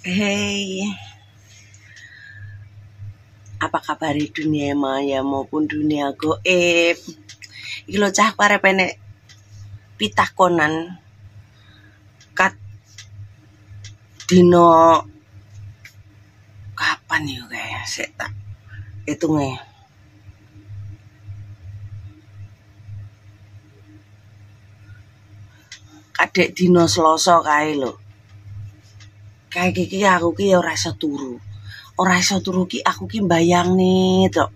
Hey, apa kabar dunia maya maupun dunia goib? Iki cah arep enek pitakonan kat dino kapan yo kayak sik tak hitunge. Kadek dino Selasa kae lho. Kayak iki aku ki ora iso turu. Ora iso turu ki aku ki mbayangne tok.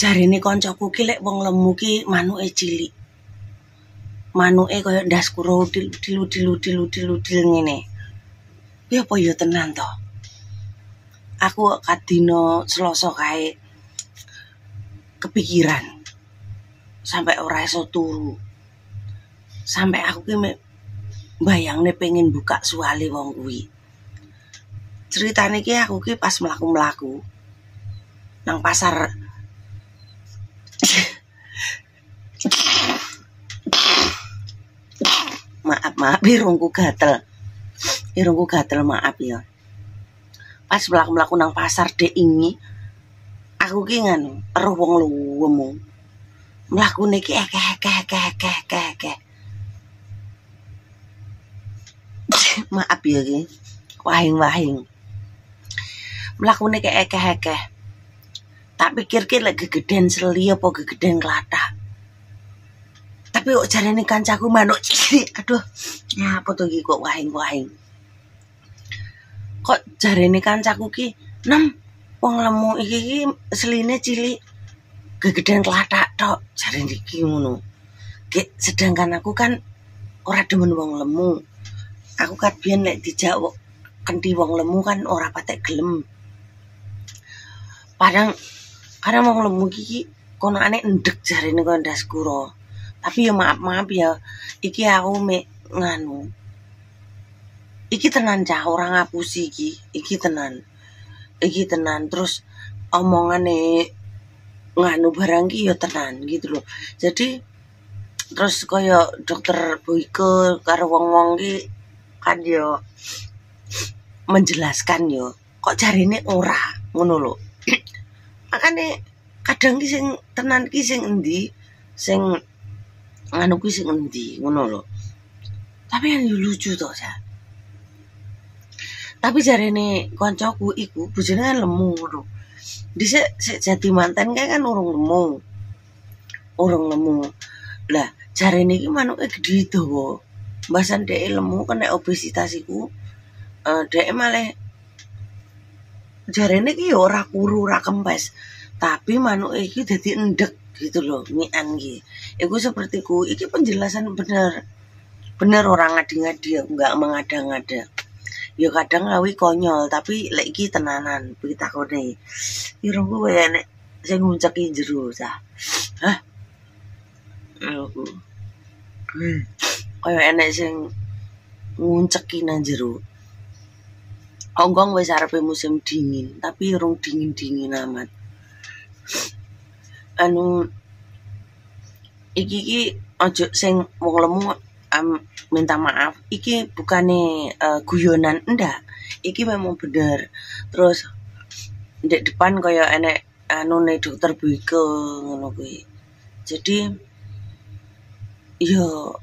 Jarine kancaku ki lek wong lemu ki manuke cilik. Manuke kaya ndas kuro udil udil udil udil udil udil ngene. Ki apa ya tenan to? Aku kadino Selasa kae kepikiran sampai ora iso turu. Sampai aku ki bayangne pengen buka suale wong kuwi. Ceritane ki aku ki pas mlaku-mlaku nang pasar. Maaf maaf irungku gatel. Irungku gatel maaf ya. Pas mlaku mlaku nang pasar dek ini aku ki nganu eruh wong luwemu. Mlakune ki ekeh ekeh ekeh ekeh ekeh maaf ya ki wahing wahing mlakune ki ekeh ekeh tak pikir ki lek gegeden seli apa gegeden kelatak tapi kok jarene kancaku manuk cilik. Aduh ya apa iki kok wahing wahing kok jarene kancaku ki nem wong lemu iki ki seline cilik. Gegeden kelatak tok jarene iki ngono. Ki, sedangkan aku kan ora demen wong lemu aku kan biyen lek dijak kenti wong lemu kan ora patek gelem. Padang kadang wong lemu iki kono aneh endek jarene kok ndas kuro tapi ya maaf maaf ya iki aku mek nganu. Iki tenan cah orang ngapusi iki. Iki tenan. Iki tenan. Terus omongane nganu barang ki ya tenan gitu loh jadi terus kaya dokter Boyke karo wong-wong ki kan yo menjelaskan yo kok jarine ora ngono lho. Makane kadang ki sing tenan ki sing endi sing anu ki sing endi ngono lho. Tapi yang lucu to ya tapi jarene koncoku iku bojone kan lemu ngono. Dhisik sik jadi mantan kae kan urung lemu. Urung lemu. Lah jarene iki manuke gedhe dawa mbasan dhek lemu kena obesitas iku eh dhek malah jarene ki ya ora kuru ora kempes. Tapi manuke iki dadi endek gitu loh ngian iki iku seperti ku iki penjelasan bener. Bener orang ngadi-ngadi enggak mengada-ngada. Ya kadang ngawi konyol tapi lek iki tenanan pitakone irungku kaya nek sing ngunceki jero cah. Hah? Aku Hmm. Kaya enek sing ngunceki nang jero Hongkong wis arepe musim dingin, tapi urung dingin-dingin amat. Anu iki iki ojo sing wong lemu am, minta maaf. Iki bukane eh, guyonan enggak. Iki memang bener. Terus di depan kaya enek anu nih dokter Boyke ngono kuwi. Jadi yo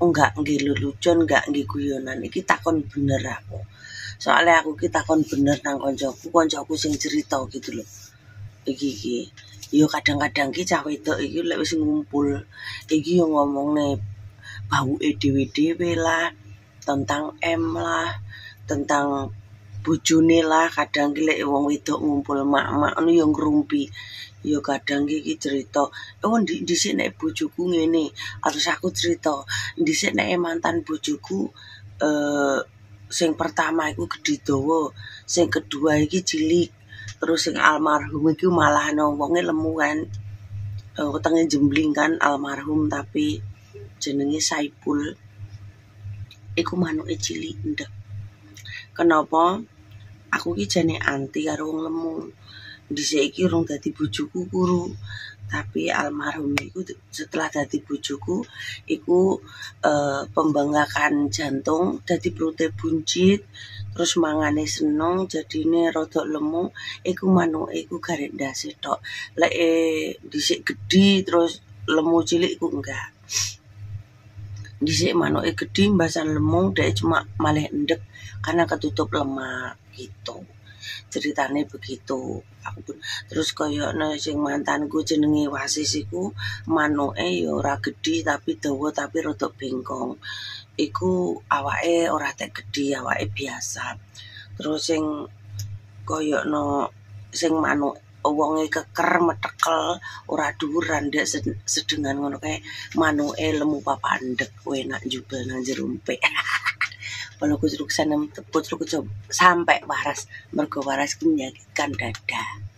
enggak nggih lelucon, enggak nggih guyonan. Iki takon bener aku. Soalnya aku ki takon bener nang koncoku, koncoku sing cerita gitu loh. Iki iki. Yo kadang-kadang ki cah wedok iki lek wis ngumpul, iki yo ngomongne bauke dhewe-dhewe lah, tentang M lah, tentang bojone lah, kadang ki lek wong wedok ngumpul mak-mak ngono yo ngrumpi. Yo kadang ki iki cerita, oh di dhisik nek bojoku ngene, terus aku cerita, dhisik nek mantan bojoku eh sing pertama iku gedhe dawa, sing kedua iki cilik, terus sing almarhum iki malah no wonge lemu kan. Eh, wetenge jembling kan almarhum tapi jenenge Saipul. Iku manuke cilik ndek. Kenapa? Aku ki jane anti karo wong lemu. dhisik iki urung dadi bojoku kuru tapi almarhum iku setelah dadi bojoku iku uh, pembengkakan jantung dadi perute buncit terus mangane seneng jadine rada lemu iku manuke iku garek ndase tok lek e dhisik gedhi terus lemu cilik iku enggak dhisik manuke gedhi mbasan lemu dhek cuma malih endek karena ketutup lemak gitu. Ceritane begitu. Aku pun terus kaya sing mantanku jenenge Wasis iku manuke ya ora gedhi tapi dawa tapi rada bengkong. Iku awake ora tek gedhi awake biasa. Terus sing kaya no sing manuk wonge keker metekel ora dhuwuran ndek sedengan ngono kae. Manuke lemu papandek enak jubel nang jero walau kucruk sanam kucruk sampai waras. Mergo waras menyakitkan dada